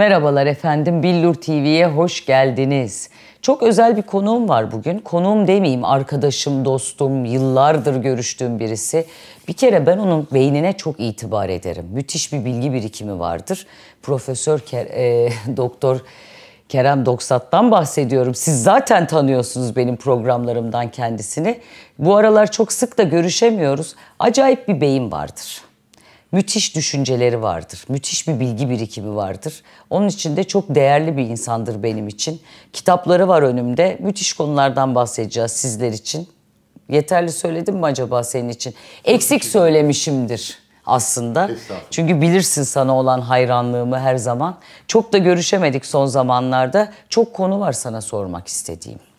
Merhabalar efendim, Billur TV'ye hoş geldiniz. Çok özel bir konuğum var bugün. Konuğum demeyeyim, arkadaşım, dostum, yıllardır görüştüğüm birisi. Bir kere ben onun beynine çok itibar ederim. Müthiş bir bilgi birikimi vardır. Profesör Ker e, Doktor Kerem Doksat'tan bahsediyorum. Siz zaten tanıyorsunuz benim programlarımdan kendisini. Bu aralar çok sık da görüşemiyoruz. Acayip bir beyin vardır müthiş düşünceleri vardır. Müthiş bir bilgi birikimi vardır. Onun için de çok değerli bir insandır benim için. Kitapları var önümde. Müthiş konulardan bahsedeceğiz sizler için. Yeterli söyledim mi acaba senin için? Eksik söylemişimdir aslında. Çünkü bilirsin sana olan hayranlığımı her zaman. Çok da görüşemedik son zamanlarda. Çok konu var sana sormak istediğim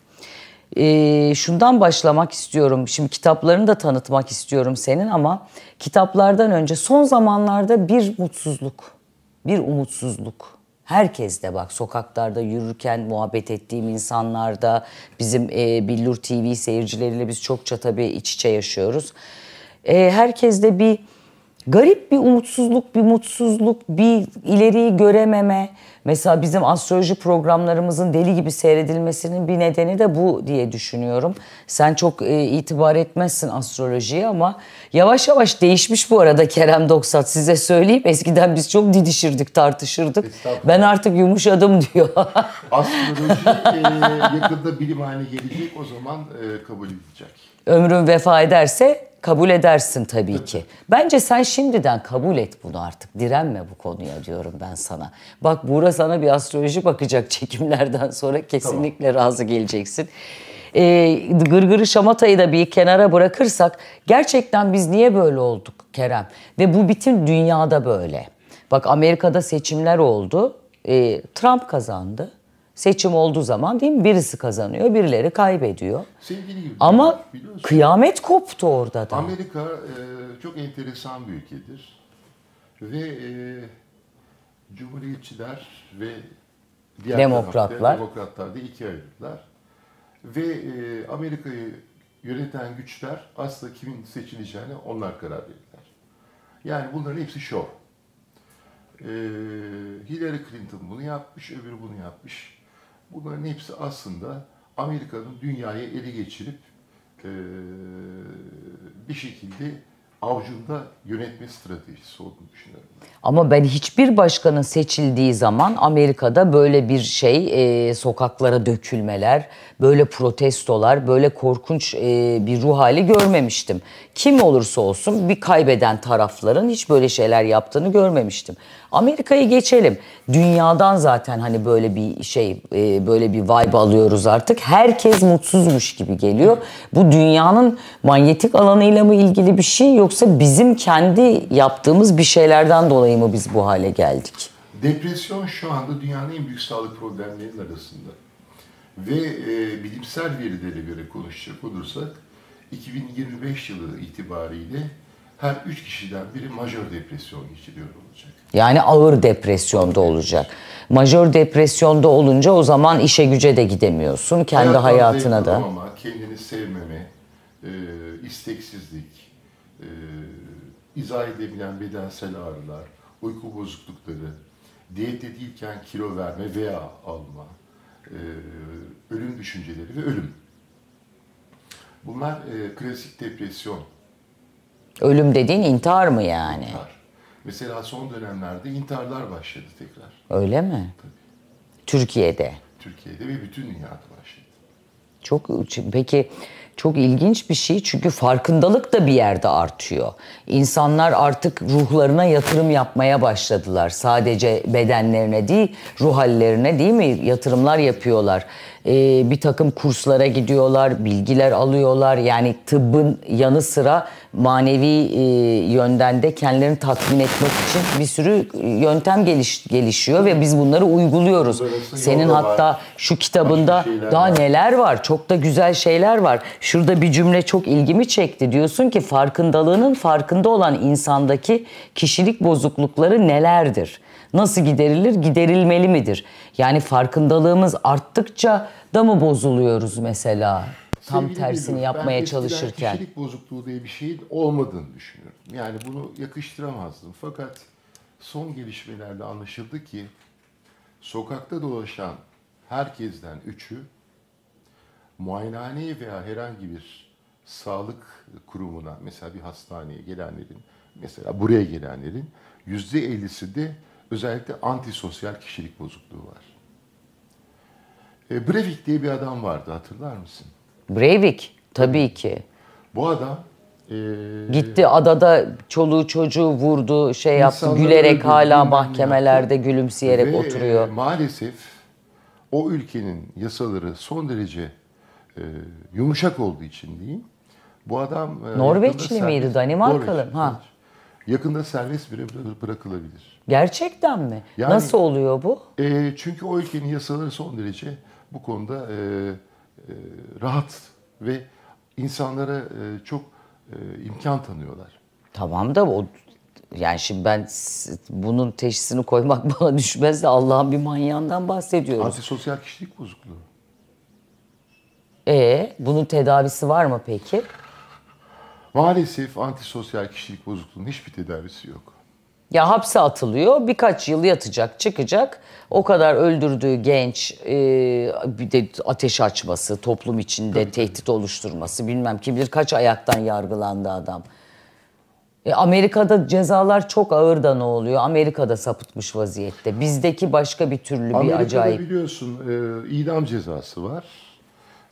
e, şundan başlamak istiyorum. Şimdi kitaplarını da tanıtmak istiyorum senin ama kitaplardan önce son zamanlarda bir mutsuzluk, bir umutsuzluk. Herkes de bak sokaklarda yürürken muhabbet ettiğim insanlarda bizim e, Billur TV seyircileriyle biz çokça tabii iç içe yaşıyoruz. E, herkes de bir garip bir umutsuzluk, bir mutsuzluk, bir ileriyi görememe. Mesela bizim astroloji programlarımızın deli gibi seyredilmesinin bir nedeni de bu diye düşünüyorum. Sen çok e, itibar etmezsin astrolojiye ama yavaş yavaş değişmiş bu arada Kerem Doksat size söyleyeyim. Eskiden biz çok didişirdik, tartışırdık. Ben artık yumuşadım diyor. astroloji e, yakında bilim haline gelecek o zaman e, kabul edilecek. Ömrün vefa ederse kabul edersin tabii ki. Bence sen şimdiden kabul et bunu artık. Direnme bu konuya diyorum ben sana. Bak Buğra sana bir astroloji bakacak çekimlerden sonra kesinlikle tamam. razı geleceksin. Ee, gırgırı şamatayı da bir kenara bırakırsak gerçekten biz niye böyle olduk Kerem? Ve bu bütün dünyada böyle. Bak Amerika'da seçimler oldu. Ee, Trump kazandı seçim olduğu zaman değil mi? Birisi kazanıyor, birileri kaybediyor. Sevgili. Ama kıyamet koptu orada da. Amerika e, çok enteresan bir ülkedir. Ve e, Cumhuriyetçiler ve diğer demokratlar. demokratlar da ikiye ayırdılar. Ve e, Amerika'yı yöneten güçler aslında kimin seçileceğine onlar karar verdiler. Yani bunların hepsi şov. Ee, Hillary Clinton bunu yapmış, öbürü bunu yapmış. Bunların hepsi aslında Amerika'nın dünyayı ele geçirip e, bir şekilde avcunda yönetme stratejisi olduğunu düşünüyorum. Ama ben hiçbir başkanın seçildiği zaman Amerika'da böyle bir şey e, sokaklara dökülmeler, böyle protestolar, böyle korkunç e, bir ruh hali görmemiştim. Kim olursa olsun bir kaybeden tarafların hiç böyle şeyler yaptığını görmemiştim. Amerika'yı geçelim. Dünyadan zaten hani böyle bir şey, e, böyle bir vibe alıyoruz artık. Herkes mutsuzmuş gibi geliyor. Bu dünyanın manyetik alanıyla mı ilgili bir şey yoksa bizim kendi yaptığımız bir şeylerden dolayı mı biz bu hale geldik? Depresyon şu anda dünyanın en büyük sağlık problemlerinin arasında. Ve e, bilimsel verilere göre konuşacak olursak 2025 yılı itibariyle her üç kişiden biri majör depresyon geçiriyor olacak. Yani ağır depresyonda olacak. Majör depresyonda olunca o zaman işe güce de gidemiyorsun. Kendi Hayattan hayatına da. Ama kendini sevmeme, e, isteksizlik, e, izah edebilen bedensel ağrılar, uyku bozuklukları, diyette değilken kilo verme veya alma, e, ölüm düşünceleri ve ölüm. Bunlar e, klasik depresyon Ölüm dediğin intihar mı yani? İntihar. Mesela son dönemlerde intiharlar başladı tekrar. Öyle mi? Tabii. Türkiye'de. Türkiye'de ve bütün dünyada başladı. Çok peki çok ilginç bir şey çünkü farkındalık da bir yerde artıyor. İnsanlar artık ruhlarına yatırım yapmaya başladılar. Sadece bedenlerine değil, ruh hallerine değil mi yatırımlar yapıyorlar e, bir takım kurslara gidiyorlar, bilgiler alıyorlar. Yani tıbbın yanı sıra manevi e, yönden de kendilerini tatmin etmek için bir sürü yöntem geliş, gelişiyor ve biz bunları uyguluyoruz. Senin hatta var. şu kitabında daha var. neler var? Çok da güzel şeyler var. Şurada bir cümle çok ilgimi çekti. Diyorsun ki farkındalığının farkında olan insandaki kişilik bozuklukları nelerdir? Nasıl giderilir? Giderilmeli midir? Yani farkındalığımız arttıkça da mı bozuluyoruz mesela? Tam Sevgili tersini Bilmiyorum, yapmaya ben çalışırken. kişilik bozukluğu diye bir şeyin olmadığını düşünüyorum. Yani bunu yakıştıramazdım. Fakat son gelişmelerde anlaşıldı ki sokakta dolaşan herkesten üçü muayenehaneye veya herhangi bir sağlık kurumuna mesela bir hastaneye gelenlerin mesela buraya gelenlerin yüzde ellisi de özellikle antisosyal kişilik bozukluğu var. E, Breivik diye bir adam vardı hatırlar mısın? Breivik tabii ki. Bu adam e, Gitti adada çoluğu çocuğu vurdu, şey yaptı, gülerek öldürdü, hala mahkemelerde yaptı. gülümseyerek ve, oturuyor. e, maalesef o ülkenin yasaları son derece e, yumuşak olduğu için diyeyim. Bu adam e, Norveçli miydi, serbest- Danimarkalı mı? Ha. Yakında serbest bıra- bırakılabilir. Gerçekten mi? Yani- Nasıl oluyor bu? E, çünkü o ülkenin yasaları son derece bu konuda e, e, rahat ve insanlara e, çok e, imkan tanıyorlar. Tamam da o yani şimdi ben bunun teşhisini koymak bana düşmez de Allah'ın bir manyağından bahsediyoruz. Antisosyal kişilik bozukluğu. E bunun tedavisi var mı peki? Maalesef antisosyal kişilik bozukluğunun hiçbir tedavisi yok. Ya hapse atılıyor, birkaç yıl yatacak, çıkacak. O kadar öldürdüğü genç, e, bir de ateş açması, toplum içinde tehdit oluşturması, bilmem kim bilir kaç ayaktan yargılandı adam. E, Amerika'da cezalar çok ağır da ne oluyor? Amerika'da sapıtmış vaziyette. Bizdeki başka bir türlü bir Amerika'da acayip. biliyorsun e, idam cezası var.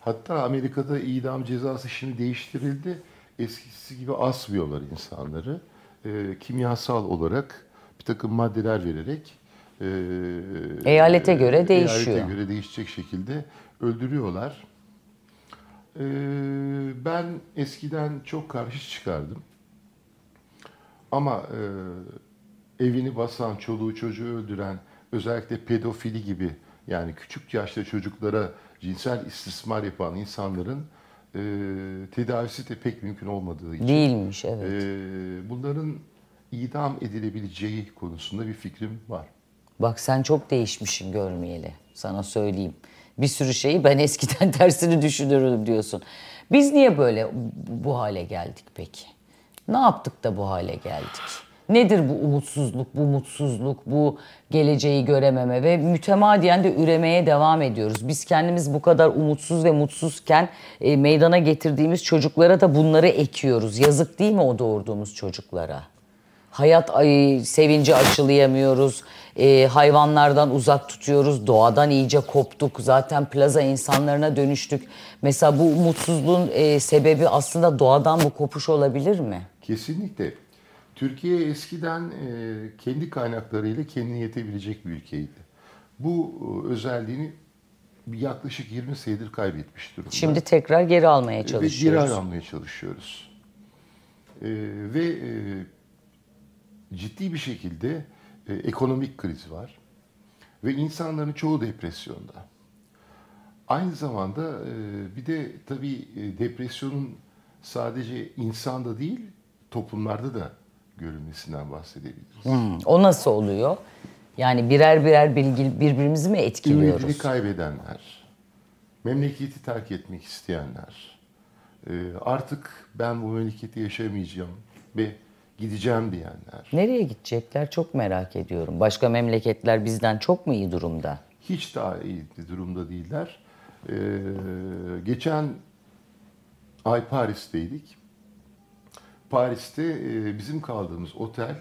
Hatta Amerika'da idam cezası şimdi değiştirildi. Eskisi gibi asmıyorlar insanları. E, kimyasal olarak bir takım maddeler vererek e, Eyalete göre değişiyor. Eyalete göre değişecek şekilde öldürüyorlar. E, ben eskiden çok karşı çıkardım. Ama e, evini basan, çoluğu çocuğu öldüren, özellikle pedofili gibi yani küçük yaşta çocuklara cinsel istismar yapan insanların e, tedavisi de pek mümkün olmadığı için Değilmiş evet. e, bunların idam edilebileceği konusunda bir fikrim var. Bak sen çok değişmişsin görmeyeli. Sana söyleyeyim. Bir sürü şeyi ben eskiden tersini düşünürüm diyorsun. Biz niye böyle bu hale geldik peki? Ne yaptık da bu hale geldik? Nedir bu umutsuzluk, bu mutsuzluk, bu geleceği görememe ve mütemadiyen de üremeye devam ediyoruz. Biz kendimiz bu kadar umutsuz ve mutsuzken e, meydana getirdiğimiz çocuklara da bunları ekiyoruz. Yazık değil mi o doğurduğumuz çocuklara? Hayat ay, sevinci aşılayamıyoruz. Ee, hayvanlardan uzak tutuyoruz. Doğadan iyice koptuk. Zaten plaza insanlarına dönüştük. Mesela bu mutsuzluğun e, sebebi aslında doğadan bu kopuş olabilir mi? Kesinlikle. Türkiye eskiden e, kendi kaynaklarıyla kendine yetebilecek bir ülkeydi. Bu e, özelliğini yaklaşık 20 senedir kaybetmiş durumda. Şimdi tekrar geri almaya ve geri çalışıyoruz. almaya çalışıyoruz. E, ve e, ciddi bir şekilde e, ekonomik kriz var. Ve insanların çoğu depresyonda. Aynı zamanda e, bir de tabii depresyonun sadece insanda değil, toplumlarda da görülmesinden bahsedebiliriz. Hmm, O nasıl oluyor? Yani birer birer bilgi, birbirimizi mi Ümidini etkiliyoruz? kaybedenler, memleketi terk etmek isteyenler, e, artık ben bu memleketi yaşamayacağım ve gideceğim diyenler, Nereye gidecekler çok merak ediyorum. Başka memleketler bizden çok mu iyi durumda? hiç daha iyi durumda değiller. E, geçen ay Paris'teydik. Paris'te e, bizim kaldığımız otelle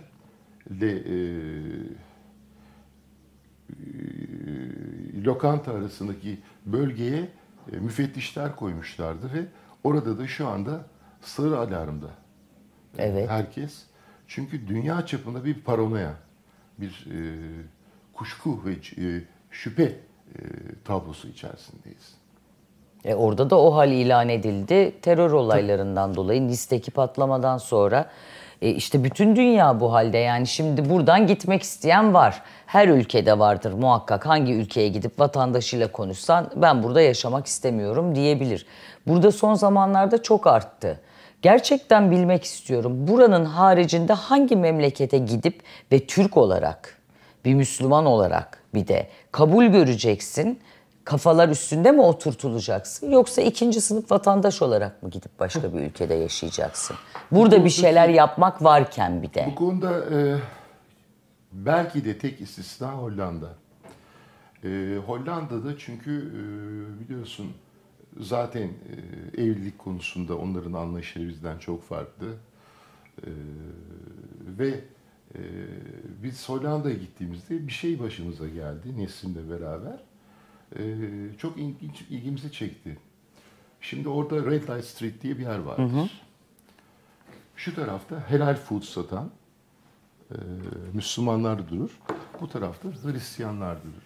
e, e, lokanta arasındaki bölgeye e, müfettişler koymuşlardı ve orada da şu anda sarı alarmda Evet. herkes. Çünkü dünya çapında bir paranoya, bir e, kuşku ve e, şüphe e, tablosu içerisindeyiz. E orada da o hal ilan edildi. Terör olaylarından dolayı Nice'deki patlamadan sonra e işte bütün dünya bu halde. Yani şimdi buradan gitmek isteyen var. Her ülkede vardır muhakkak. Hangi ülkeye gidip vatandaşıyla konuşsan ben burada yaşamak istemiyorum diyebilir. Burada son zamanlarda çok arttı. Gerçekten bilmek istiyorum. Buranın haricinde hangi memlekete gidip ve Türk olarak bir Müslüman olarak bir de kabul göreceksin. Kafalar üstünde mi oturtulacaksın yoksa ikinci sınıf vatandaş olarak mı gidip başka bir ülkede yaşayacaksın? Burada bir şeyler yapmak varken bir de. Bu konuda e, belki de tek istisna Hollanda. E, Hollanda'da çünkü e, biliyorsun zaten e, evlilik konusunda onların anlayışları bizden çok farklı. E, ve e, biz Hollanda'ya gittiğimizde bir şey başımıza geldi Nesrin'le beraber. E, çok ilginç, ilgimizi çekti. Şimdi orada Red Light Street diye bir yer vardır. Şu tarafta helal food satan e, Müslümanlar durur. Bu tarafta Hristiyanlar durur.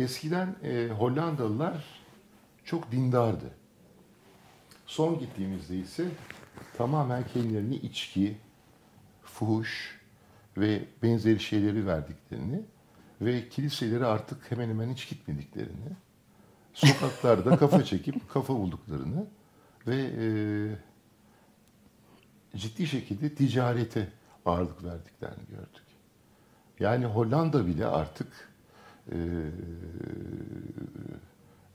Eskiden e, Hollandalılar çok dindardı. Son gittiğimizde ise tamamen kendilerini içki, fuhuş ve benzeri şeyleri verdiklerini ve kiliseleri artık hemen hemen hiç gitmediklerini, sokaklarda kafa çekip kafa bulduklarını ve e, ciddi şekilde ticarete ağırlık verdiklerini gördük. Yani Hollanda bile artık e,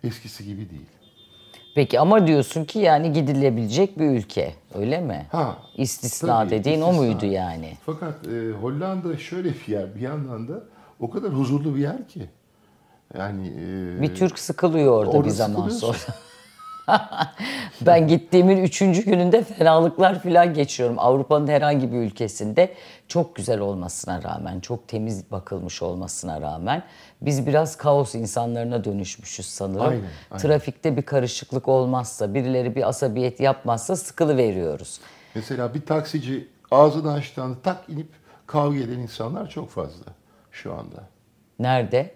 eskisi gibi değil. Peki ama diyorsun ki yani gidilebilecek bir ülke öyle mi? Ha, İstisna tabii, dediğin o istisna. muydu yani? Fakat e, Hollanda şöyle bir yer, bir yandan da o kadar huzurlu bir yer ki. Yani e, Bir Türk sıkılıyor orada, orada bir zaman sonra. ben gittiğimin üçüncü gününde fenalıklar falan geçiyorum. Avrupa'nın herhangi bir ülkesinde çok güzel olmasına rağmen, çok temiz bakılmış olmasına rağmen biz biraz kaos insanlarına dönüşmüşüz sanırım. Aynen, aynen. Trafikte bir karışıklık olmazsa, birileri bir asabiyet yapmazsa sıkılı veriyoruz. Mesela bir taksici ağzını açtığında tak inip kavga eden insanlar çok fazla şu anda. Nerede?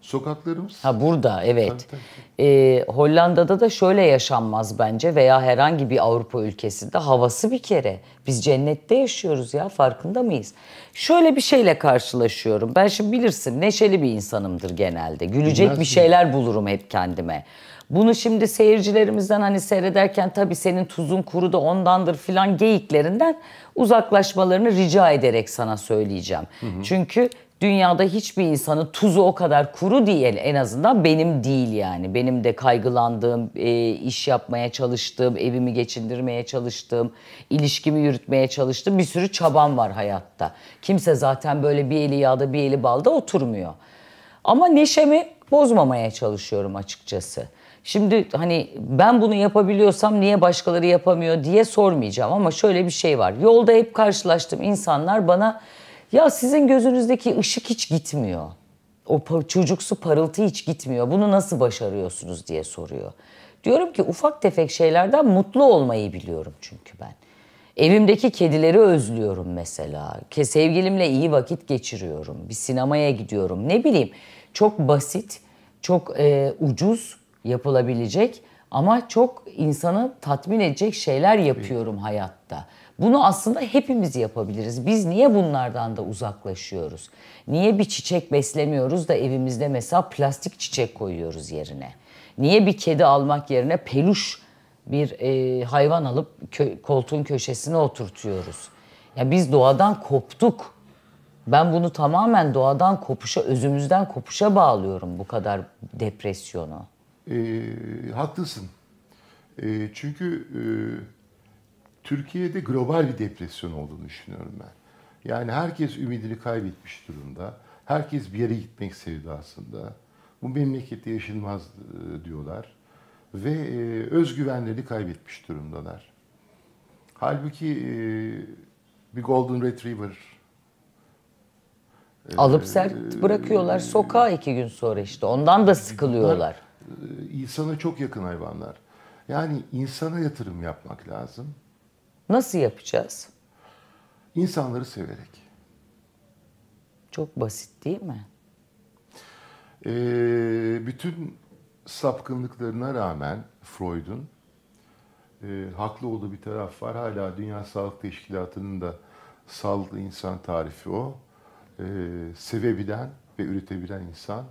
Sokaklarımız Ha burada evet. Tabii, tabii, Ee, Hollanda'da da şöyle yaşanmaz bence veya herhangi bir Avrupa ülkesinde havası bir kere. Biz cennette yaşıyoruz ya farkında mıyız? Şöyle bir şeyle karşılaşıyorum. Ben şimdi bilirsin neşeli bir insanımdır genelde. Gülecek Bilmez bir şeyler bulurum hep kendime. Bunu şimdi seyircilerimizden hani seyrederken tabii senin tuzun kuru da ondandır filan geyiklerinden uzaklaşmalarını rica ederek sana söyleyeceğim. Çünkü dünyada hiçbir insanın tuzu o kadar kuru değil en azından benim değil yani. Benim de kaygılandığım, e, iş yapmaya çalıştığım, evimi geçindirmeye çalıştığım, ilişkimi yürütmeye çalıştığım bir sürü çabam var hayatta. Kimse zaten böyle bir eli yağda bir eli balda oturmuyor. Ama neşemi bozmamaya çalışıyorum açıkçası. Şimdi hani ben bunu yapabiliyorsam niye başkaları yapamıyor diye sormayacağım ama şöyle bir şey var. Yolda hep karşılaştığım insanlar bana ya sizin gözünüzdeki ışık hiç gitmiyor. O pa- çocuksu parıltı hiç gitmiyor. Bunu nasıl başarıyorsunuz diye soruyor. Diyorum ki ufak tefek şeylerden mutlu olmayı biliyorum çünkü ben. Evimdeki kedileri özlüyorum mesela. Ke sevgilimle iyi vakit geçiriyorum. Bir sinemaya gidiyorum. Ne bileyim çok basit, çok e, ucuz yapılabilecek ama çok insanı tatmin edecek şeyler yapıyorum hayatta. Bunu aslında hepimiz yapabiliriz. Biz niye bunlardan da uzaklaşıyoruz? Niye bir çiçek beslemiyoruz da evimizde mesela plastik çiçek koyuyoruz yerine? Niye bir kedi almak yerine peluş bir e, hayvan alıp kö- koltuğun köşesine oturtuyoruz? Ya biz doğadan koptuk. Ben bunu tamamen doğadan kopuşa, özümüzden kopuşa bağlıyorum bu kadar depresyonu. E, haklısın. E, çünkü e, Türkiye'de global bir depresyon olduğunu düşünüyorum ben. Yani herkes ümidini kaybetmiş durumda. Herkes bir yere gitmek sevdasında. Bu memlekette yaşanmaz e, diyorlar. Ve e, özgüvenlerini kaybetmiş durumdalar. Halbuki e, bir Golden Retriever Alıp sert bırakıyorlar sokağa iki gün sonra işte. Ondan da sıkılıyorlar. e, insana çok yakın hayvanlar. Yani insana yatırım yapmak lazım. Nasıl yapacağız? İnsanları severek. Çok basit değil mi? Ee, bütün sapkınlıklarına rağmen Freud'un e, haklı olduğu bir taraf var. Hala Dünya Sağlık Teşkilatı'nın da sağlıklı insan tarifi o. Ee, sevebilen ve üretebilen insan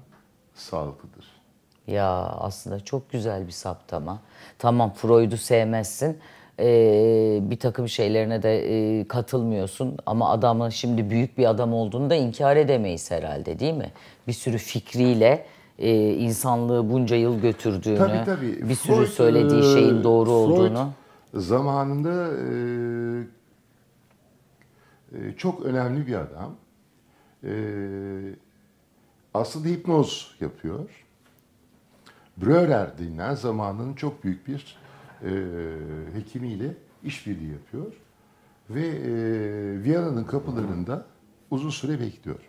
sağlıklıdır. Ya aslında çok güzel bir saptama. Tamam Freud'u sevmezsin. Ee, bir takım şeylerine de e, katılmıyorsun. Ama adamın şimdi büyük bir adam olduğunu da inkar edemeyiz herhalde değil mi? Bir sürü fikriyle e, insanlığı bunca yıl götürdüğünü, Tabii tabii. bir sürü Freud, söylediği e, şeyin doğru Freud olduğunu. zamanında e, e, çok önemli bir adam. E, aslında hipnoz yapıyor. Breuer denilen zamanının çok büyük bir e, hekimiyle işbirliği yapıyor. Ve e, Viyana'nın kapılarında uzun süre bekliyor.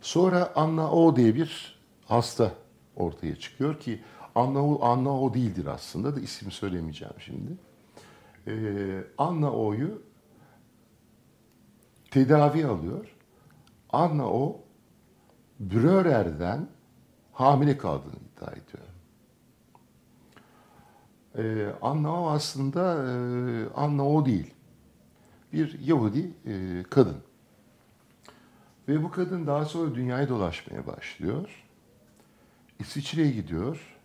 Sonra Anna O diye bir hasta ortaya çıkıyor ki Anna O, Anna O değildir aslında da isim söylemeyeceğim şimdi. Ee, Anna O'yu tedavi alıyor. Anna O Breuer'den hamile kaldığını iddia ediyor. Ee, Anna aslında e, Anna O değil. Bir Yahudi e, kadın. Ve bu kadın daha sonra dünyayı dolaşmaya başlıyor. İsviçre'ye gidiyor.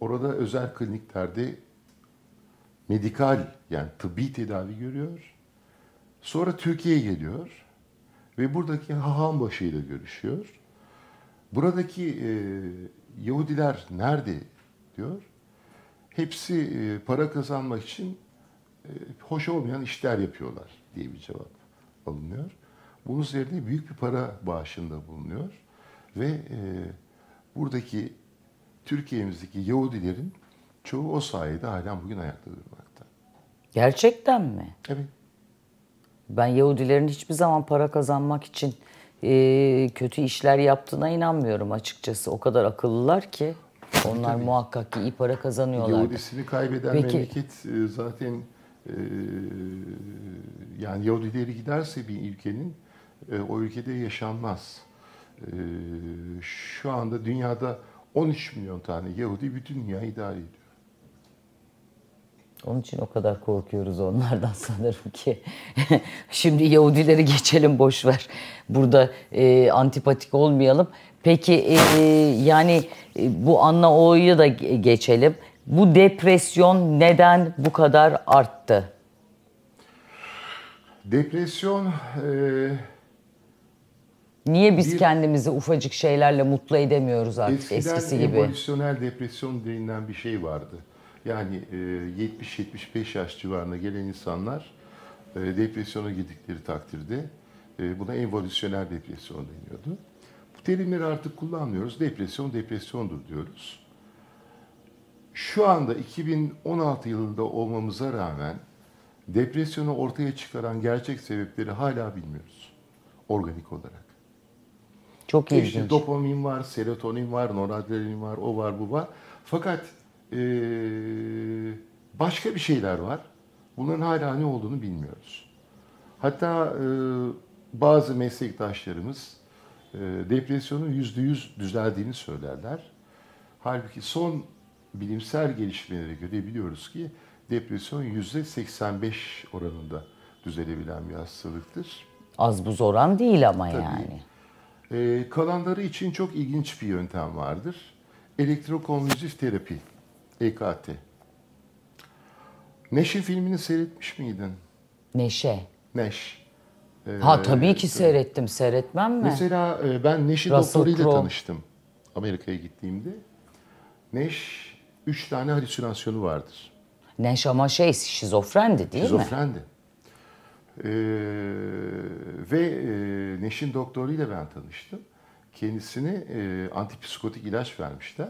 Orada özel kliniklerde medikal yani tıbbi tedavi görüyor. Sonra Türkiye'ye geliyor ve buradaki Hahanbaşı ile görüşüyor. Buradaki e, Yahudiler nerede diyor. Hepsi e, para kazanmak için e, hoş olmayan işler yapıyorlar diye bir cevap alınıyor. Bunun üzerine büyük bir para bağışında bulunuyor ve e, buradaki Türkiye'mizdeki Yahudilerin çoğu o sayede hala bugün ayakta durmakta. Gerçekten mi? Evet. Ben Yahudilerin hiçbir zaman para kazanmak için e, kötü işler yaptığına inanmıyorum açıkçası. O kadar akıllılar ki onlar muhakkak ki iyi para kazanıyorlar. Yahudisini kaybeden Peki. memleket e, zaten e, yani Yahudileri giderse bir ülkenin e, o ülkede yaşanmaz. E, şu anda dünyada 13 milyon tane Yahudi bütün dünyayı idare ediyor. Onun için o kadar korkuyoruz onlardan sanırım ki. Şimdi Yahudileri geçelim boş ver. Burada e, antipatik olmayalım. Peki e, yani e, bu Anna O'yu da ge- geçelim. Bu depresyon neden bu kadar arttı? Depresyon e, Niye biz Bir- kendimizi ufacık şeylerle mutlu edemiyoruz artık Eskiden eskisi gibi? evolüsyonel depresyon denilen bir şey vardı. Yani e, 70-75 yaş civarına gelen insanlar e, depresyona girdikleri takdirde e, buna evolüsyonel depresyon deniyordu. Terimleri artık kullanmıyoruz. Depresyon depresyondur diyoruz. Şu anda 2016 yılında olmamıza rağmen depresyonu ortaya çıkaran gerçek sebepleri hala bilmiyoruz organik olarak. Çok İşte ilginç. dopamin var, serotonin var, noradrenalin var, o var, bu var. Fakat eee, başka bir şeyler var. Bunların hala ne olduğunu bilmiyoruz. Hatta eee, bazı meslektaşlarımız depresyonun yüzde yüz düzeldiğini söylerler. Halbuki son bilimsel gelişmelere göre biliyoruz ki depresyon yüzde 85 oranında düzelebilen bir hastalıktır. Az buz oran değil ama Tabii. yani. Ee, kalanları için çok ilginç bir yöntem vardır. Elektrokonvülsif terapi, EKT. Neş'in filmini seyretmiş miydin? Neşe. Neş. Ee, Ha tabii ki seyrettim. Seyretmem mi? Mesela e, ben Neş'in Russell doktoruyla tanıştım Amerika'ya gittiğimde. Neş, üç tane halüsinasyonu vardır. Neş ama şey şizofrendi değil mi? Şizofrendi. Ee, ve e, Neş'in doktoruyla ben tanıştım. Kendisine e, antipsikotik ilaç vermişler.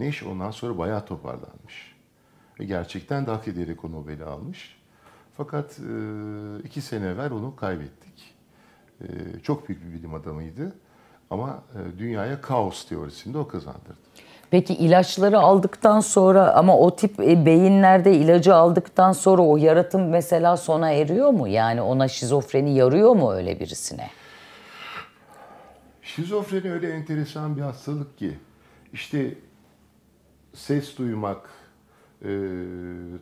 Neş ondan sonra bayağı toparlanmış. Ve gerçekten de hak ederek o Nobel'i almış. Fakat e, iki sene evvel onu kaybettik. E, çok büyük bir bilim adamıydı. Ama e, dünyaya kaos teorisinde o kazandırdı. Peki ilaçları aldıktan sonra ama o tip beyinlerde ilacı aldıktan sonra o yaratım mesela sona eriyor mu? Yani ona şizofreni yarıyor mu öyle birisine? Şizofreni öyle enteresan bir hastalık ki işte ses duymak, e,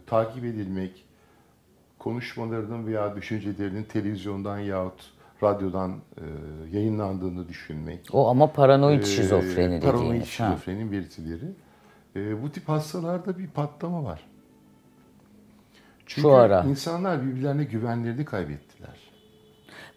takip edilmek, konuşmalarının veya düşüncelerinin televizyondan yahut radyodan e, yayınlandığını düşünmek. O ama paranoid e, şizofreni Paranoid dediğimiz. ha. şizofrenin belirtileri. E, bu tip hastalarda bir patlama var. Çünkü Şu ara. insanlar birbirlerine güvenlerini kaybettiler.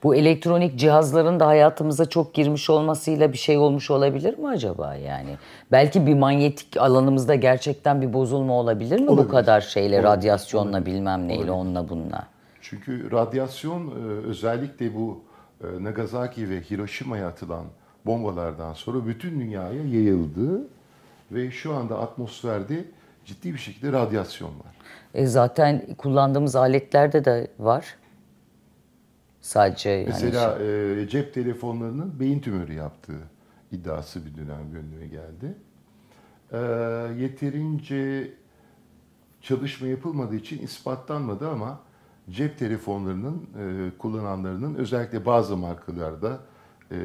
Bu elektronik cihazların da hayatımıza çok girmiş olmasıyla bir şey olmuş olabilir mi acaba yani? Belki bir manyetik alanımızda gerçekten bir bozulma olabilir mi bu Olabilir. kadar şeyle, Olabilir. radyasyonla bilmem neyle, onunla bununla? Çünkü radyasyon e, özellikle bu e, Nagasaki ve Hiroşima'ya atılan bombalardan sonra bütün dünyaya yayıldı ve şu anda atmosferde ciddi bir şekilde radyasyon var. E zaten kullandığımız aletlerde de var. Sadece yani Mesela e, cep telefonlarının beyin tümörü yaptığı iddiası bir dönem gündeme geldi. E, yeterince çalışma yapılmadığı için ispatlanmadı ama cep telefonlarının e, kullananlarının özellikle bazı markalarda e,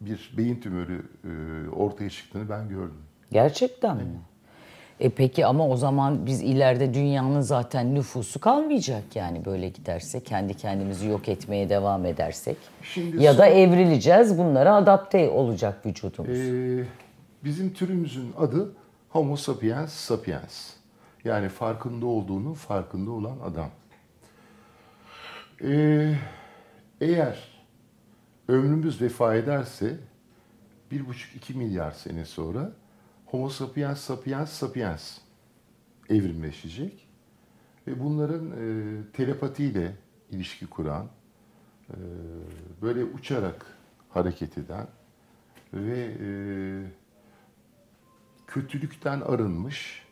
bir beyin tümörü e, ortaya çıktığını ben gördüm. gerçekten mi? E peki ama o zaman biz ileride dünyanın zaten nüfusu kalmayacak yani böyle giderse kendi kendimizi yok etmeye devam edersek Şimdi ya da evrileceğiz bunlara adapte olacak vücudumuz. Ee, bizim türümüzün adı Homo sapiens sapiens. Yani farkında olduğunun farkında olan adam. Ee, eğer ömrümüz vefa ederse bir buçuk iki milyar sene sonra Homo sapiens sapiens sapiens evrimleşecek. Ve bunların e, telepatiyle ilişki kuran, e, böyle uçarak hareket eden ve e, kötülükten arınmış,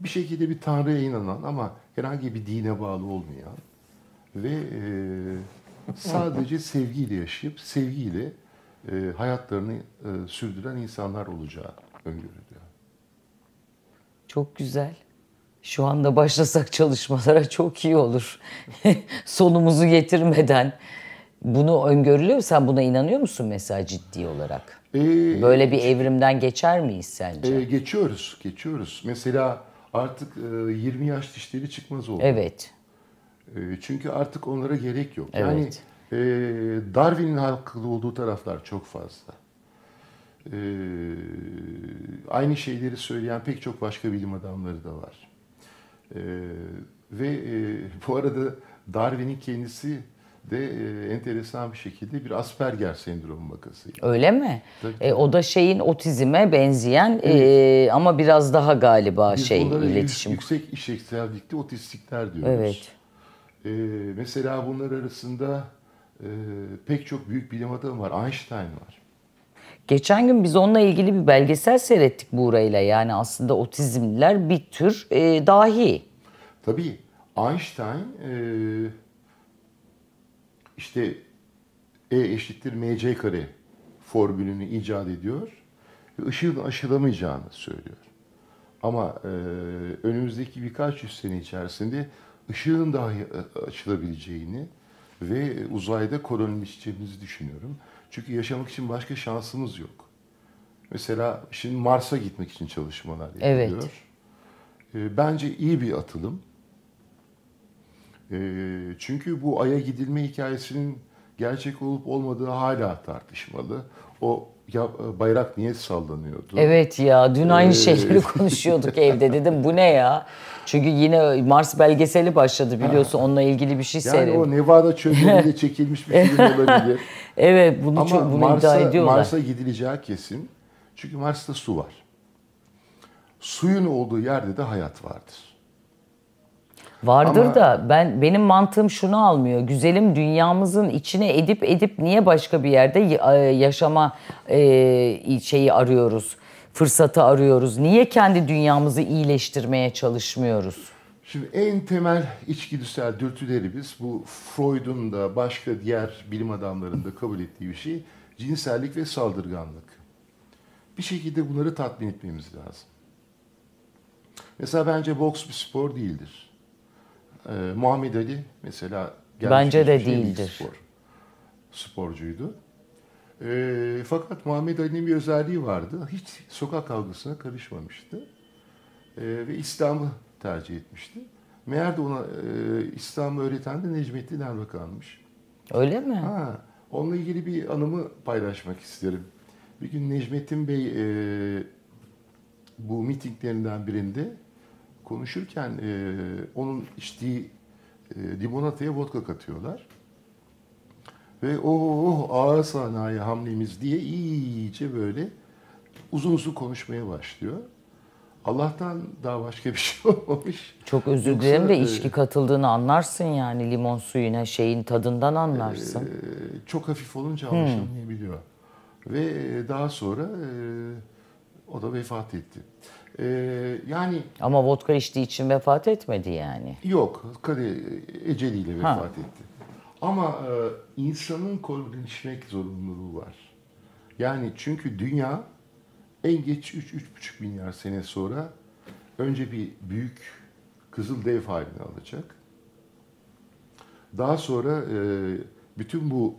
bir şekilde bir tanrıya inanan ama herhangi bir dine bağlı olmayan ve e, sadece sevgiyle yaşayıp sevgiyle e, hayatlarını e, sürdüren insanlar olacağı öngörülüyor. Çok güzel. Şu anda başlasak çalışmalara çok iyi olur. Sonumuzu getirmeden. Bunu öngörülüyor. Sen buna inanıyor musun mesela ciddi olarak? E, Böyle bir evrimden geçer miyiz sence? e, geçiyoruz, geçiyoruz. Mesela artık e, 20 yaş dişleri çıkmaz oldu. Evet. E, Çünkü artık onlara gerek yok. Evet. Yani e, Darwin'in haklı olduğu taraflar çok fazla. E, aynı şeyleri söyleyen pek çok başka bilim adamları da var. E, ve e, bu arada Darwin'in kendisi de e, enteresan bir şekilde bir Asperger sendromu vakası. Öyle mi? Tabii. E, o da şeyin otizme benzeyen e, ama biraz daha galiba Biz şey iletişim. yüksek işlevsellikte otistikler diyoruz. Evet. Ee, mesela bunlar arasında e, pek çok büyük bilim adamı var. Einstein var. Geçen gün biz onunla ilgili bir belgesel seyrettik Buğra'yla. Yani aslında otizmliler bir tür e, dahi. Tabii Einstein e, işte E eşittir mc kare formülünü icat ediyor ve ışığın aşılamayacağını söylüyor. Ama e, önümüzdeki birkaç yüz sene içerisinde ışığın dahi e, açılabileceğini ve uzayda kolonileşeceğimizi düşünüyorum. Çünkü yaşamak için başka şansımız yok. Mesela şimdi Mars'a gitmek için çalışmalar yapılıyor. Evet. E, Bence iyi bir atılım. E, Çünkü bu Ay'a gidilme hikayesinin gerçek olup olmadığı hala tartışmalı. O ya, bayrak niye sallanıyordu? Evet ya dün aynı Ee, şeyleri konuşuyorduk evde dedim bu ne ya? Çünkü yine Mars belgeseli başladı biliyorsun onunla ilgili bir şey Yani seyredin. o Nevada çöllerinde çekilmiş bir film olabilir. Evet bunu Ama çok bunu iddia Mars'a, ediyorlar. Mars'a gidileceği kesin. Çünkü Mars'ta su var. Suyun olduğu yerde de hayat vardır. Vardır Ama- da ben benim mantığım şunu almıyor. Güzelim dünyamızın içine edip edip niye başka bir yerde yaşama e, şeyi arıyoruz? Fırsatı arıyoruz. Niye kendi dünyamızı iyileştirmeye çalışmıyoruz? Şimdi en temel içgüdüsel dürtülerimiz bu Freud'un da başka diğer bilim adamlarının da kabul ettiği bir şey cinsellik ve saldırganlık. Bir şekilde bunları tatmin etmemiz lazım. Mesela bence boks bir spor değildir. Ee, Muhammed Ali mesela Bence de değildir. Spor, sporcuydu. Ee, fakat Muhammed Ali'nin bir özelliği vardı. Hiç sokak kavgasına karışmamıştı. Ee, ve İslam'ı tercih etmişti. Meğer de ona e, İslam'ı öğreten de Necmettin Erbakan'mış. Öyle mi? Ha, onunla ilgili bir anımı paylaşmak isterim. Bir gün Necmettin Bey e, bu mitinglerinden birinde konuşurken e, onun içtiği e, limonataya vodka katıyorlar. Ve o oh, ağır sanayi hamlemiz diye iyice böyle uzun uzun konuşmaya başlıyor. Allah'tan daha başka bir şey olmamış. Çok özür dilerim de e, içki katıldığını anlarsın yani limon suyuna şeyin tadından anlarsın. e, çok hafif olunca anlaşılmayabiliyor. Ve e, daha sonra e, o da vefat etti. E, yani Ama vodka içtiği için vefat etmedi yani. yok, kade eceliyle Ha. vefat etti. Ama e, insanın kolonileşmek zorunluluğu var. Yani çünkü dünya en geç 3-3,5 milyar sene sonra önce bir büyük kızıl dev halini alacak. Daha sonra e, bütün bu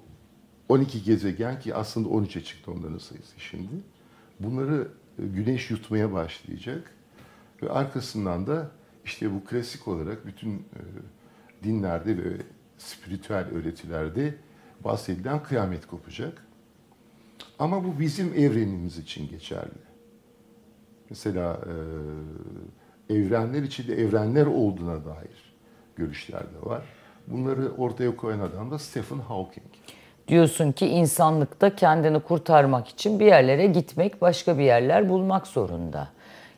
12 gezegen ki aslında 13'e çıktı onların sayısı şimdi. Bunları güneş yutmaya başlayacak. Ve arkasından da işte bu klasik olarak bütün e, dinlerde ve spiritüel öğretilerde bahsedilen kıyamet kopacak. Ama bu bizim evrenimiz için geçerli. Mesela e, evrenler içinde evrenler olduğuna dair görüşler de var. Bunları ortaya koyan adam da Stephen Hawking. Diyorsun ki insanlık da kendini kurtarmak için bir yerlere gitmek, başka bir yerler bulmak zorunda.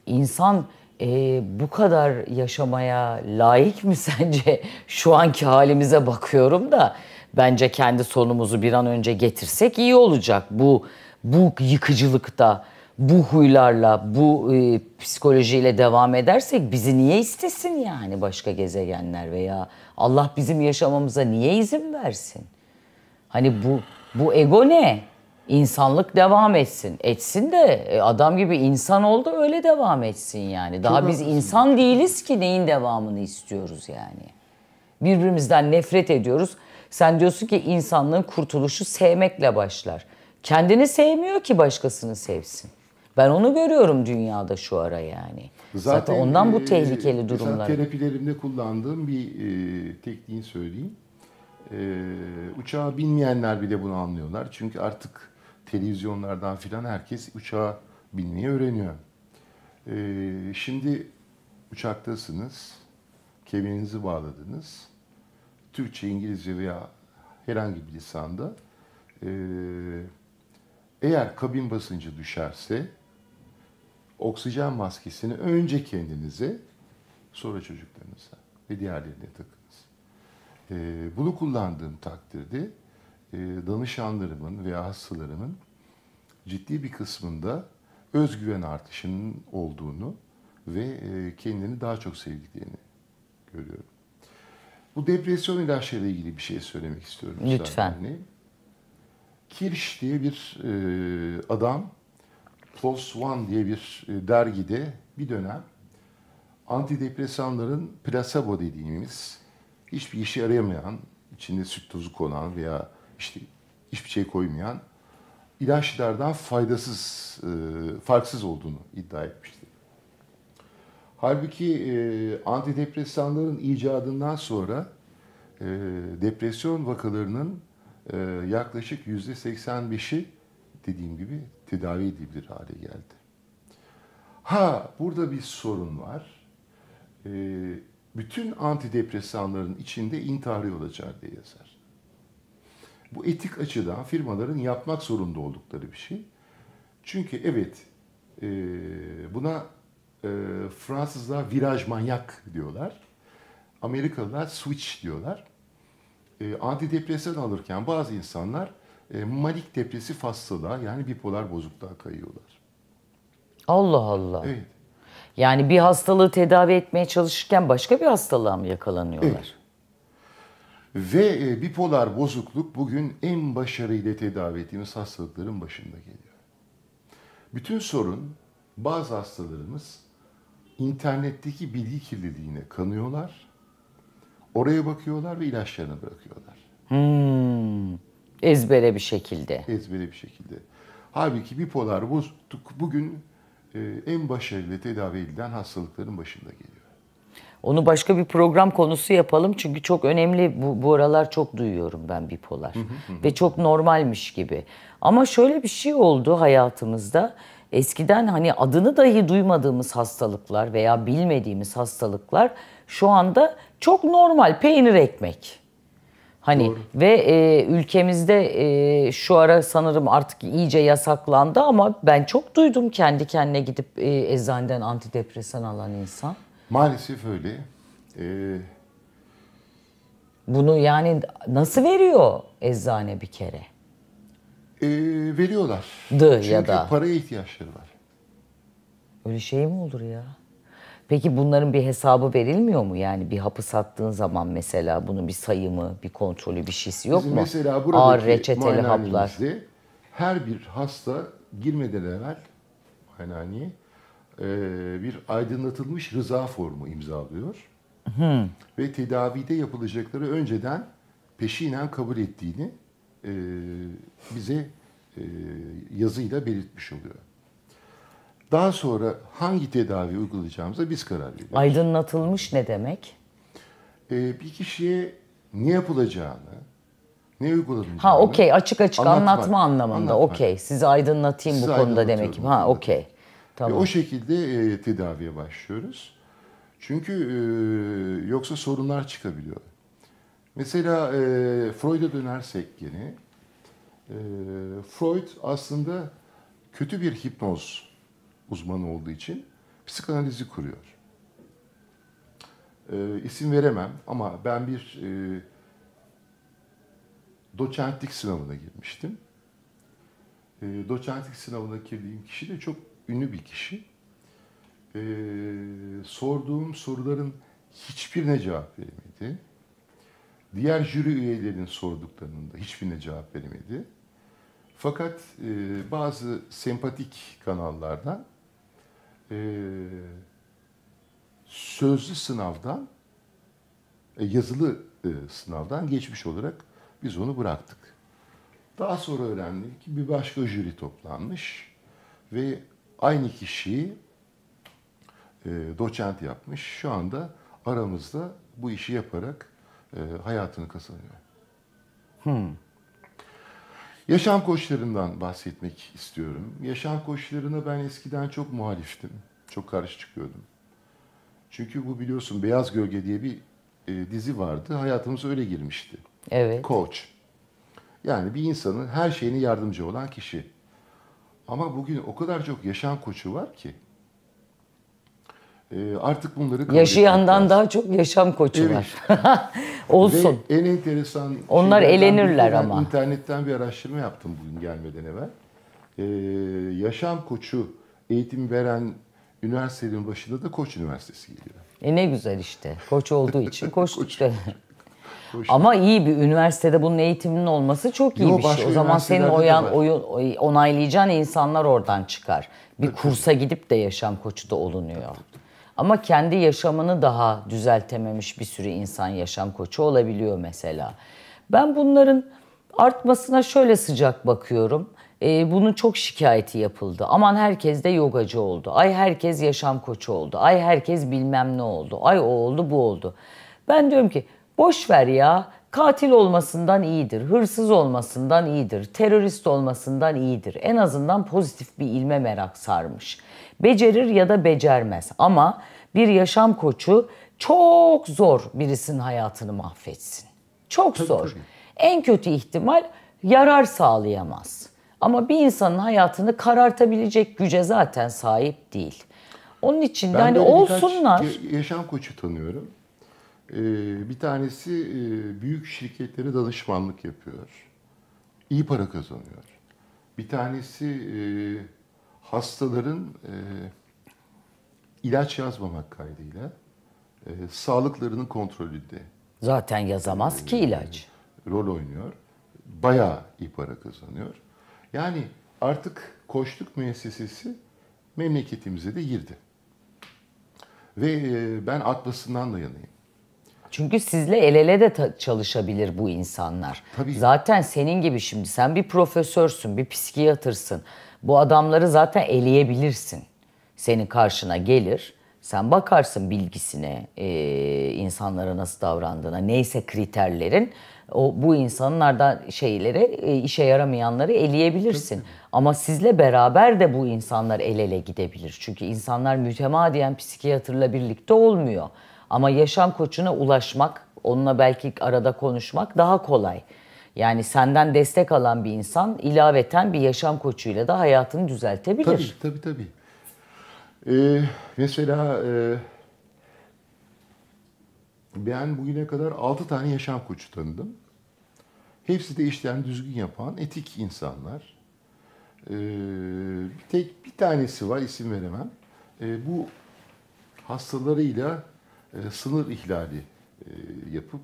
İnsan e, bu kadar yaşamaya layık mı sence? Şu anki halimize bakıyorum da bence kendi sonumuzu bir an önce getirsek iyi olacak. Bu bu yıkıcılıkta, bu huylarla, bu e, psikolojiyle devam edersek bizi niye istesin yani başka gezegenler veya Allah bizim yaşamamıza niye izin versin? Hani bu bu ego ne? İnsanlık devam etsin. Etsin de e, adam gibi insan oldu öyle devam etsin yani. Daha biz insan değiliz ki neyin devamını istiyoruz yani. Birbirimizden nefret ediyoruz. Sen diyorsun ki insanlığın kurtuluşu sevmekle başlar. Kendini sevmiyor ki başkasını sevsin. Ben onu görüyorum dünyada şu ara yani. Zaten, ondan bu e, tehlikeli mesela durumlar. terapilerimde kullandığım bir e, tekniği söyleyeyim. E, uçağa binmeyenler bile bunu anlıyorlar. Çünkü artık televizyonlardan filan herkes uçağa binmeyi öğreniyor. E, şimdi uçaktasınız, kemerinizi bağladınız. Türkçe, İngilizce veya herhangi bir lisanda e, eğer kabin basıncı düşerse oksijen maskesini önce kendinize sonra çocuklarınıza ve diğerlerine takınız. Ee, bunu kullandığım takdirde e, danışanlarımın veya hastalarımın ciddi bir kısmında özgüven artışının olduğunu ve e, kendini daha çok sevdiklerini görüyorum. Bu depresyon ilaçlarıyla ilgili bir şey söylemek istiyorum. Lütfen. müsaadenle. Kirsch diye bir e, adam PLOS ONE diye bir e, dergide bir dönem antidepresanların plasebo dediğimiz hiçbir işe yaramayan, içinde süt tozu konan veya işte hiçbir şey koymayan ilaçlardan faydasız, e, farksız olduğunu iddia etmişti. Halbuki e, antidepresanların icadından sonra e, depresyon vakalarının e, yaklaşık yüzde 85'i dediğim gibi tedavi edilebilir hale geldi. Ha burada bir sorun var. E, bütün antidepresanların içinde intihar yol açar diye yazar. Bu etik açıdan firmaların yapmak zorunda oldukları bir şey. Çünkü evet e, buna e, Fransızlar viraj manyak diyorlar. Amerikalılar switch diyorlar. E, antidepresan alırken bazı insanlar e, manik depresif hastalığa yani bipolar bozukluğa kayıyorlar. Allah Allah. Evet. Yani bir hastalığı tedavi etmeye çalışırken başka bir hastalığa mı yakalanıyorlar? Evet. Ve e, bipolar bozukluk bugün en başarıyla tedavi ettiğimiz hastalıkların başında geliyor. Bütün sorun bazı hastalarımız internetteki bilgi kirliliğine kanıyorlar. Oraya bakıyorlar ve ilaçlarını bırakıyorlar. Hmm. Ezbere bir şekilde. ezbere bir şekilde. Halbuki bipolar bozukluk bugün en başarılı tedavi edilen hastalıkların başında geliyor. Onu başka bir program konusu yapalım çünkü çok önemli. Bu, bu aralar çok duyuyorum ben bipolar. Ve çok normalmiş gibi. Ama şöyle bir şey oldu hayatımızda. Eskiden hani adını dahi duymadığımız hastalıklar veya bilmediğimiz hastalıklar şu anda çok normal peynir ekmek. Hani Doğru. ve e, ülkemizde e, şu ara sanırım artık iyice yasaklandı ama ben çok duydum kendi kendine gidip e, eczaneden antidepresan alan insan. Maalesef öyle. Ee, Bunu yani nasıl veriyor eczane bir kere? e, veriyorlar. Dı Çünkü ya da. paraya ihtiyaçları var. Öyle şey mi olur ya? Peki bunların bir hesabı verilmiyor mu? Yani bir hapı sattığın zaman mesela bunun bir sayımı, bir kontrolü, bir şeysi yok Bizim mu? Mesela Ağır reçeteli haplar. her bir hasta girmeden evvel muayenehaneye e, bir aydınlatılmış rıza formu imzalıyor. Ve tedavide yapılacakları önceden peşinen kabul ettiğini e, bize e, yazıyla belirtmiş oluyor. Daha sonra hangi tedavi uygulayacağımıza biz karar veriyoruz. Aydınlatılmış ne demek? E, bir kişiye ne yapılacağını, ne uygulanacağını... Ha okey açık açık Anlatmak, anlatma anlamında. Okey sizi aydınlatayım Sizi bu konuda demek ki. Ha okey. Ve Tamam. o şekilde e, tedaviye başlıyoruz. Çünkü e, yoksa sorunlar çıkabiliyor. Mesela e, Freud'a dönersek gene, e, Freud aslında kötü bir hipnoz uzmanı olduğu için psikanalizi kuruyor. E, isim veremem ama ben bir e, doçentlik sınavına girmiştim. E, doçentlik sınavına girdiğim kişi de çok ünlü bir kişi. E, sorduğum soruların hiçbirine cevap veremedi. Diğer jüri üyelerinin sorduklarının da hiçbirine cevap veremedi. Fakat e, bazı sempatik kanallardan e, sözlü sınavdan, e, yazılı e, sınavdan geçmiş olarak biz onu bıraktık. Daha sonra öğrendik ki bir başka jüri toplanmış ve aynı kişiyi e, doçent yapmış. Şu anda aramızda bu işi yaparak e, hayatını kazanıyor. Yaşam koçlarından bahsetmek istiyorum. Yaşam koçlarına ben eskiden çok muhaliftim. Çok karşı çıkıyordum. Çünkü bu biliyorsun Beyaz Gölge diye bir e, dizi vardı. Hayatımıza öyle girmişti. Evet. Koç. Yani bir insanın her şeyine yardımcı olan kişi. Ama bugün o kadar çok yaşam koçu var ki e, artık bunları Yaşayandan daha çok yaşam koçu Evet. var. Olsun. Ve en enteresan Onlar elenirler ben ama. internetten bir araştırma yaptım bugün gelmeden evvel. Ee, yaşam koçu eğitim veren üniversitelerin başında da Koç Üniversitesi geliyor. E ne güzel işte. Koç olduğu için koç Koç. Koç. Ama iyi bir üniversitede bunun eğitiminin olması çok iyi Yo, bir şey. O zaman senin oyan, oyun, oy- onaylayacağın insanlar oradan çıkar. Bir kursa gidip de yaşam koçu da olunuyor. Ama kendi yaşamını daha düzeltememiş bir sürü insan yaşam koçu olabiliyor mesela. Ben bunların artmasına şöyle sıcak bakıyorum. Ee, bunun çok şikayeti yapıldı. Aman herkes de yogacı oldu. Ay herkes yaşam koçu oldu. Ay herkes bilmem ne oldu. Ay o oldu bu oldu. Ben diyorum ki boş ver ya. Katil olmasından iyidir, hırsız olmasından iyidir, terörist olmasından iyidir. En azından pozitif bir ilme merak sarmış. Becerir ya da becermez ama bir yaşam koçu çok zor birisinin hayatını mahvetsin. Çok zor. tabii. En kötü ihtimal yarar sağlayamaz. Ama bir insanın hayatını karartabilecek güce zaten sahip değil. Onun için de Ben hani birkaç olsunlar. ya- yaşam koçu tanıyorum. Ee, bir tanesi e, büyük şirketlere danışmanlık yapıyor. İyi para kazanıyor. Bir tanesi e, hastaların e, ilaç yazmamak kaydıyla sağlıklarının kontrolünde Zaten yazamaz ki ilaç. rol oynuyor. Bayağı iyi para kazanıyor. Yani artık koçluk müessesesi memleketimize de girdi. Ve ben atlasından da yanayım. Çünkü sizle el ele de çalışabilir bu insanlar. Tabii. Zaten senin gibi şimdi sen bir profesörsün, bir psikiyatırsın. Bu adamları zaten eleyebilirsin. Senin karşına gelir, sen bakarsın bilgisine, e, insanlara nasıl davrandığına, neyse kriterlerin. O bu insanlardan şeyleri, e, işe yaramayanları eleyebilirsin. Ama sizle beraber de bu insanlar el ele gidebilir. Çünkü insanlar mütemadiyen psikiyatrla birlikte olmuyor. Ama yaşam koçuna ulaşmak Onunla belki arada konuşmak daha kolay. Yani senden destek alan bir insan ilaveten bir yaşam koçuyla da hayatını düzeltebilir. Tabii tabii tabii. Ee, mesela e, ben bugüne kadar 6 tane yaşam koçu tanıdım. Hepsi de işlerini düzgün yapan etik insanlar. Ee, bir tek bir tanesi var isim veremem. Ee, bu hastalarıyla e, sınır ihlali e, yapıp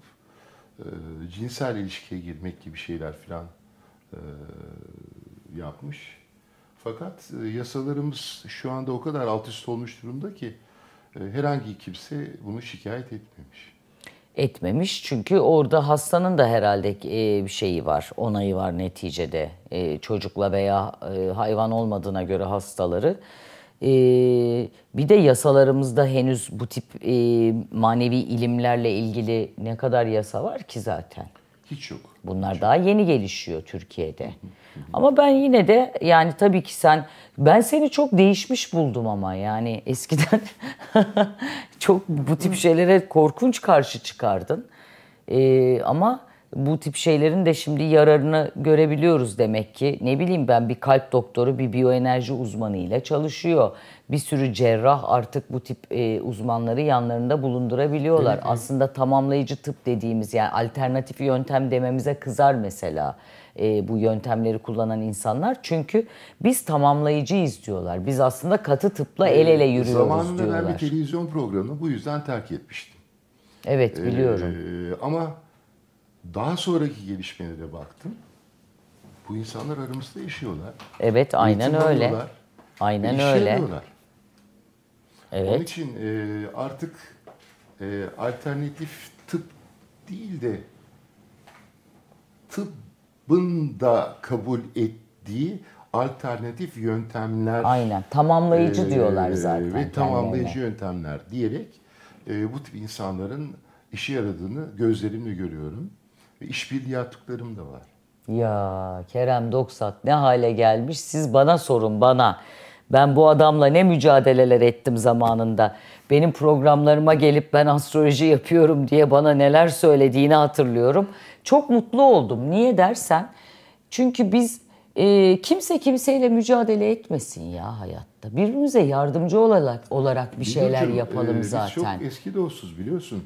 e, cinsel ilişkiye girmek gibi şeyler filan e, yapmış. Fakat e, yasalarımız şu anda o kadar alt üst olmuş durumda ki e, herhangi kimse bunu şikayet etmemiş. Etmemiş çünkü orada hastanın da herhalde e, bir şeyi var, onayı var neticede. E, çocukla veya e, hayvan olmadığına göre hastaları. E, bir de yasalarımızda henüz bu tip e, manevi ilimlerle ilgili ne kadar yasa var ki zaten. Hiç yok. Bunlar daha yeni gelişiyor Türkiye'de. Ama ben yine de yani tabii ki sen ben seni çok değişmiş buldum ama yani eskiden çok bu tip şeylere korkunç karşı çıkardın. Ee, ama bu tip şeylerin de şimdi yararını görebiliyoruz demek ki. Ne bileyim ben bir kalp doktoru, bir biyoenerji uzmanı ile çalışıyor. Bir sürü cerrah artık bu tip e, uzmanları yanlarında bulundurabiliyorlar. Evet. Aslında tamamlayıcı tıp dediğimiz yani alternatif yöntem dememize kızar mesela e, bu yöntemleri kullanan insanlar. Çünkü biz tamamlayıcıyız diyorlar. Biz aslında katı tıpla el ele yürüyoruz Zamanında diyorlar. ben bir televizyon programını bu yüzden terk etmiştim. Evet biliyorum. Ee, ama daha sonraki gelişmelere baktım. Bu insanlar aramızda yaşıyorlar. evet aynen eğitim öyle. alıyorlar Aynen öyle. yarıyorlar. Onun Evet. için e, artık e, alternatif tıp değil de tıbbın da kabul ettiği alternatif yöntemler Aynen. Tamamlayıcı e, diyorlar zaten. ve tamamlayıcı kendilerine. yöntemler diyerek e, bu tip insanların işe yaradığını gözlerimle görüyorum ve işbirliği yaptıklarım da var. Ya Kerem Doksat ne hale gelmiş siz bana sorun bana. Ben bu adamla ne mücadeleler ettim zamanında. Benim programlarıma gelip ben astroloji yapıyorum diye bana neler söylediğini hatırlıyorum. Çok mutlu oldum. Niye dersen çünkü biz e, kimse kimseyle mücadele etmesin ya hayatta. Birbirimize yardımcı olarak olarak bir şeyler yapalım e, biz zaten. çok eski dostuz biliyorsun.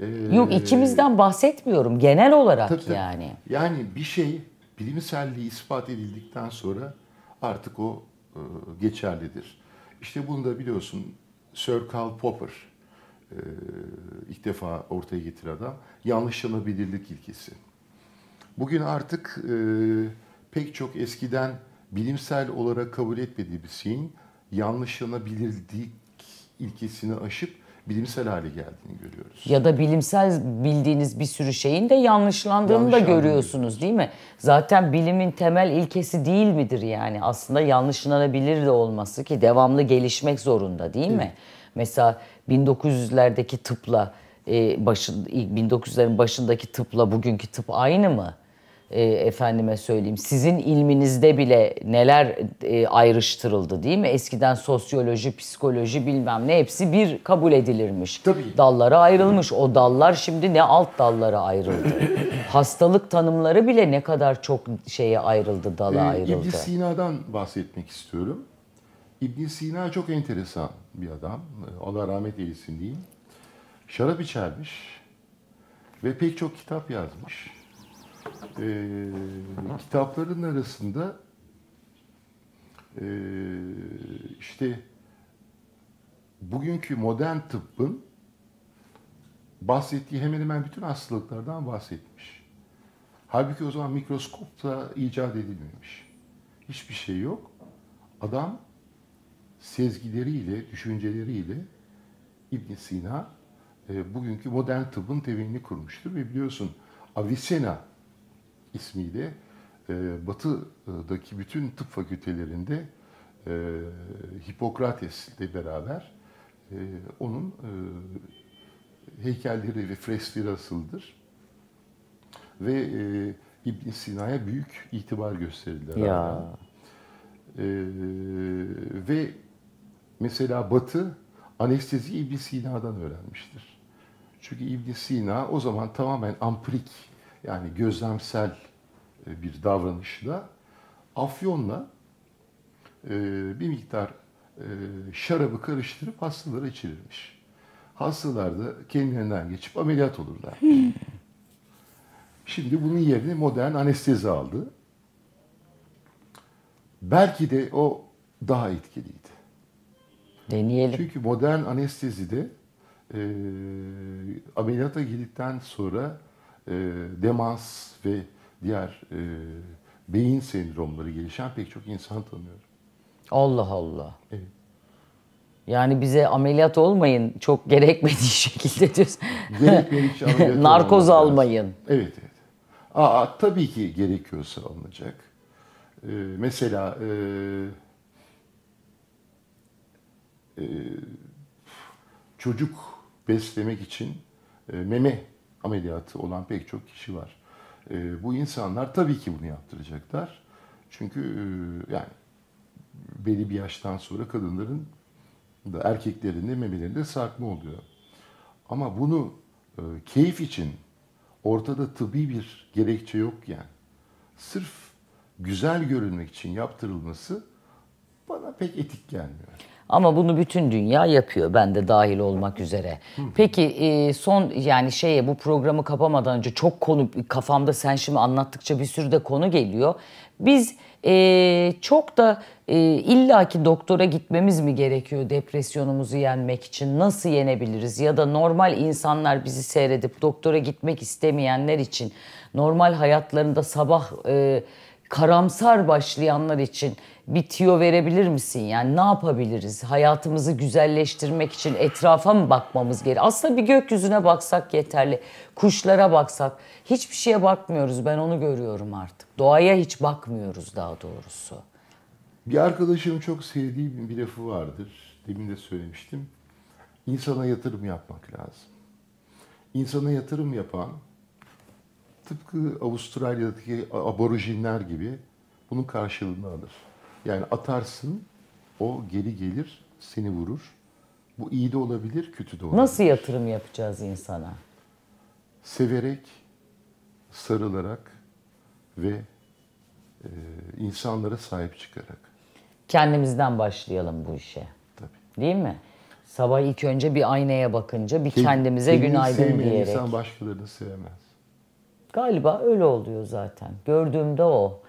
E, Yok ikimizden bahsetmiyorum genel olarak Tabii, tabii. yani. Yani bir şey bilimselliği ispat edildikten sonra artık o e, geçerlidir. İşte bunu da biliyorsun Sir Karl Popper e, ilk defa ortaya getiren adam yanlışlanabilirlik ilkesi. Bugün artık e, pek çok eskiden bilimsel olarak kabul etmediğimiz şeyin yanlışlanabilirlik ilkesini aşıp bilimsel hale geldiğini görüyoruz. Ya da bilimsel bildiğiniz bir sürü şeyin de yanlışlandığını da Yanlışlandığını görüyorsunuz değil mi? Zaten bilimin temel ilkesi değil midir yani? Aslında yanlışlanabilir de olması ki devamlı gelişmek zorunda değil mi? Mesela 1900'lerdeki tıpla e, başın, ilk 1900'lerin başındaki tıpla bugünkü tıp aynı mı? E, efendime söyleyeyim. Sizin ilminizde bile neler e, ayrıştırıldı değil mi? Eskiden sosyoloji, psikoloji bilmem ne hepsi bir kabul edilirmiş. Tabii. Dallara ayrılmış. O dallar şimdi ne alt dallara ayrıldı. Hastalık tanımları bile ne kadar çok şeye ayrıldı, dala Ee, ayrıldı. ibn Sina'dan bahsetmek istiyorum. ibn Sina çok enteresan bir adam. Allah rahmet eylesin diyeyim. Şarap içermiş ve pek çok kitap yazmış. Ee, kitapların arasında ee, işte bugünkü modern tıbbın bahsettiği hemen hemen bütün hastalıklardan bahsetmiş. Halbuki o zaman mikroskop da icat edilmemiş. Hiçbir şey yok. Adam sezgileriyle, düşünceleriyle ibn Sina e, bugünkü modern tıbbın temelini kurmuştur ve biliyorsun Avicenna ismiyle e, Batı'daki bütün tıp fakültelerinde e, Hipokrates'le beraber e, onun e, heykelleri ve freskleri asıldır. Ve e, ibn Sina'ya büyük itibar gösterirler. Ya. E, ve mesela Batı anesteziyi ibn Sina'dan öğrenmiştir. Çünkü ibn Sina o zaman tamamen ampirik yani gözlemsel e, bir davranışla afyonla e, bir miktar e, şarabı karıştırıp hastalara içirilmiş. Hastalar da kendilerinden geçip ameliyat olurlar. Şimdi bunun yerine modern anestezi aldı. Belki de o daha etkiliydi. Deneyelim. Çünkü modern anestezide e, ameliyata girdikten sonra e, demans ve diğer e, beyin sendromları gelişen pek çok insan tanıyorum. Allah Allah. Evet. Yani bize ameliyat olmayın çok gerekmediği şekilde diyorsun. Gerekmedikçe ameliyat Narkoz olmamak lazım. almayın. Evet evet. Aa, tabii ki gerekiyorsa alınacak. Ee, mesela e, e, çocuk beslemek için e, meme ameliyatı olan pek çok kişi var. E, bu insanlar tabii ki bunu yaptıracaklar. Çünkü e, yani belli bir yaştan sonra kadınların da erkeklerin de memelerinde sarkma oluyor. Ama bunu e, keyif için ortada tıbbi bir gerekçe yokken sırf güzel görünmek için yaptırılması bana pek etik gelmiyor. Ama bunu bütün dünya yapıyor. Ben de dahil olmak üzere. Peki e, son yani şeye bu programı kapamadan önce çok konu kafamda sen şimdi anlattıkça bir sürü de konu geliyor. Biz e, çok da e, illaki doktora gitmemiz mi gerekiyor depresyonumuzu yenmek için? Nasıl yenebiliriz? Ya da normal insanlar bizi seyredip doktora gitmek istemeyenler için normal hayatlarında sabah e, karamsar başlayanlar için bir tiyo verebilir misin? Yani ne yapabiliriz? Hayatımızı güzelleştirmek için etrafa mı bakmamız gerekiyor? Aslında bir gökyüzüne baksak yeterli. Kuşlara baksak. Hiçbir şeye bakmıyoruz. Ben onu görüyorum artık. Doğaya hiç bakmıyoruz daha doğrusu. Bir arkadaşımın çok sevdiği bir lafı vardır. Demin de söylemiştim. İnsana yatırım yapmak lazım. İnsana yatırım yapan tıpkı Avustralya'daki aborjinler gibi bunun karşılığını alır. Yani atarsın, o geri gelir, seni vurur. Bu iyi de olabilir, kötü de olabilir. Nasıl yatırım yapacağız insana? Severek, sarılarak ve e, insanlara sahip çıkarak. Kendimizden başlayalım bu işe. Tabii. Değil mi? Sabah ilk önce bir aynaya bakınca bir Kend- kendimize günaydın diyerek. insan başkalarını sevmez. Galiba öyle oluyor zaten. Gördüğümde o.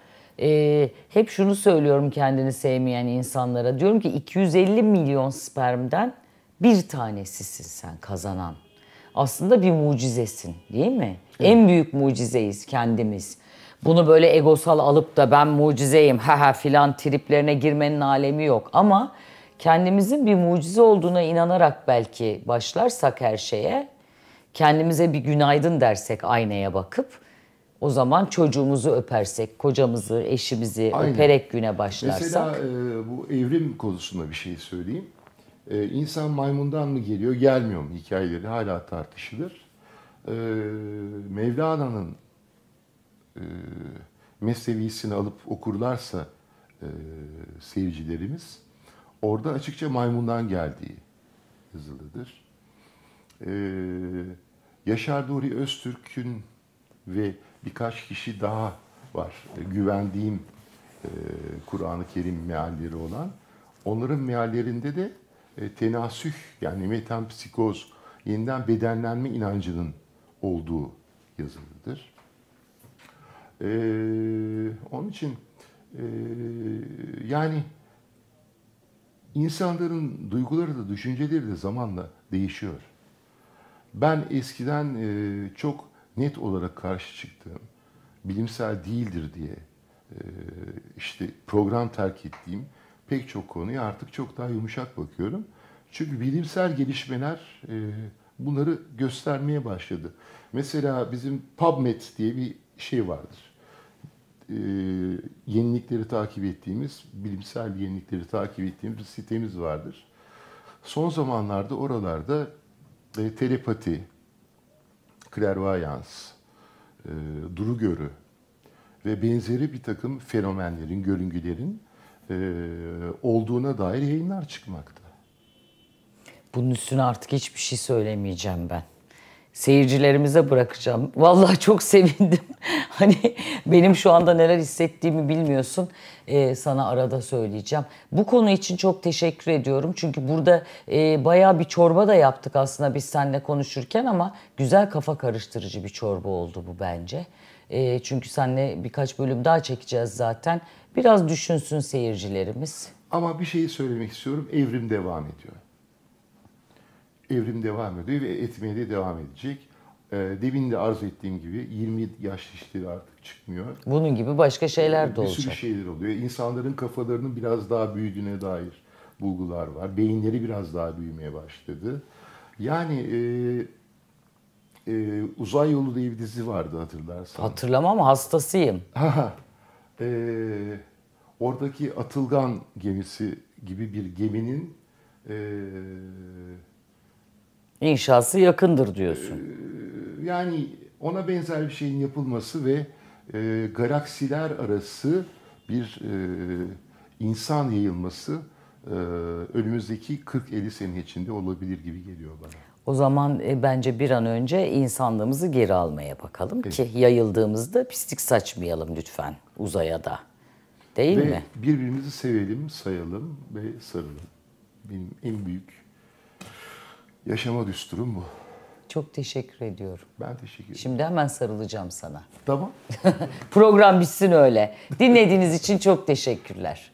Ee, hep şunu söylüyorum kendini sevmeyen insanlara. Diyorum ki 250 milyon spermden bir tanesisin sen kazanan. Aslında bir mucizesin değil mi? En büyük mucizeyiz kendimiz. Bunu böyle egosal alıp da ben mucizeyim ha ha filan triplerine girmenin alemi yok. Ama kendimizin bir mucize olduğuna inanarak belki başlarsak her şeye kendimize bir günaydın dersek aynaya bakıp o zaman çocuğumuzu öpersek, kocamızı, eşimizi Aynen. öperek güne başlarsak. Mesela e, bu evrim konusunda bir şey söyleyeyim. E, insan maymundan mı geliyor, gelmiyor mu hikayeleri hala tartışılır. E, Mevlana'nın e, mesnevisini alıp okurlarsa e, seyircilerimiz orada açıkça maymundan geldiği yazılıdır. E, Yaşar Nuri Öztürk'ün ve birkaç kişi daha var. E, güvendiğim e, Kur'an-ı Kerim mealleri olan. Onların meallerinde de e, tenasüh yani metempsikoz, yeniden bedenlenme inancının olduğu yazılıdır. E, onun için e, yani insanların duyguları da düşünceleri de zamanla değişiyor. Ben eskiden e, çok net olarak karşı çıktığım, bilimsel değildir diye e, işte program terk ettiğim pek çok konuya artık çok daha yumuşak bakıyorum. Çünkü bilimsel gelişmeler e, bunları göstermeye başladı. Mesela bizim PubMed diye bir şey vardır. E, yenilikleri takip ettiğimiz, bilimsel yenilikleri takip ettiğimiz bir sitemiz vardır. Son zamanlarda oralarda telepati, klervayans, e, duru görü ve benzeri bir takım fenomenlerin, görüngülerin e, olduğuna dair yayınlar çıkmakta. Bunun üstüne artık hiçbir şey söylemeyeceğim ben. Seyircilerimize bırakacağım. Vallahi çok sevindim. Hani benim şu anda neler hissettiğimi bilmiyorsun. Ee, sana arada söyleyeceğim. Bu konu için çok teşekkür ediyorum. Çünkü burada e, bayağı bir çorba da yaptık aslında biz seninle konuşurken ama güzel kafa karıştırıcı bir çorba oldu bu bence. E, çünkü seninle birkaç bölüm daha çekeceğiz zaten. Biraz düşünsün seyircilerimiz. Ama bir şeyi söylemek istiyorum. Evrim devam ediyor. Evrim devam ediyor ve etmeye de devam edecek. Ee, demin de arz ettiğim gibi 20 yaş işleri artık çıkmıyor. Bunun gibi başka şeyler de bir sürü olacak. şeyler oluyor. İnsanların kafalarının biraz daha büyüdüğüne dair bulgular var. Beyinleri biraz daha büyümeye başladı. Yani e, e, Uzay Yolu diye bir dizi vardı hatırlarsan. Hatırlamam ama hastasıyım. Ha, e, oradaki Atılgan gemisi gibi bir geminin e, İnşası yakındır diyorsun. yani ona benzer bir şeyin yapılması ve e, galaksiler arası bir e, insan yayılması e, önümüzdeki 40-50 sene içinde olabilir gibi geliyor bana. O zaman e, bence bir an önce insanlığımızı geri almaya bakalım ki yayıldığımızda pislik saçmayalım lütfen uzaya da. Değil ve mi? birbirimizi sevelim, sayalım ve sarılın. Benim en büyük yaşama düsturum bu. Çok teşekkür ediyorum. Ben teşekkür ederim. Şimdi hemen sarılacağım sana. Tamam. Program bitsin öyle. Dinlediğiniz için çok teşekkürler.